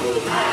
Hallelujah.